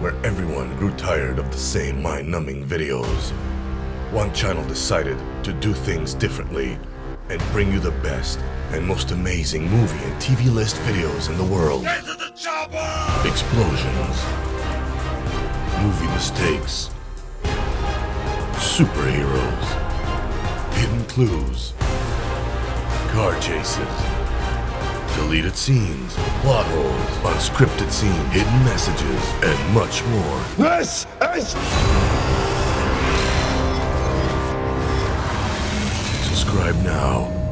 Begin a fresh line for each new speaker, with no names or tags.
where everyone grew tired of the same mind-numbing videos. One channel decided to do things differently and bring you the best and most amazing movie and TV list videos in the world.
The!
Explosions. Movie mistakes. Superheroes. Hidden clues. Car chases. Deleted scenes. Plot holes. Unscripted scenes. Hidden messages. And much more.
This is
Subscribe now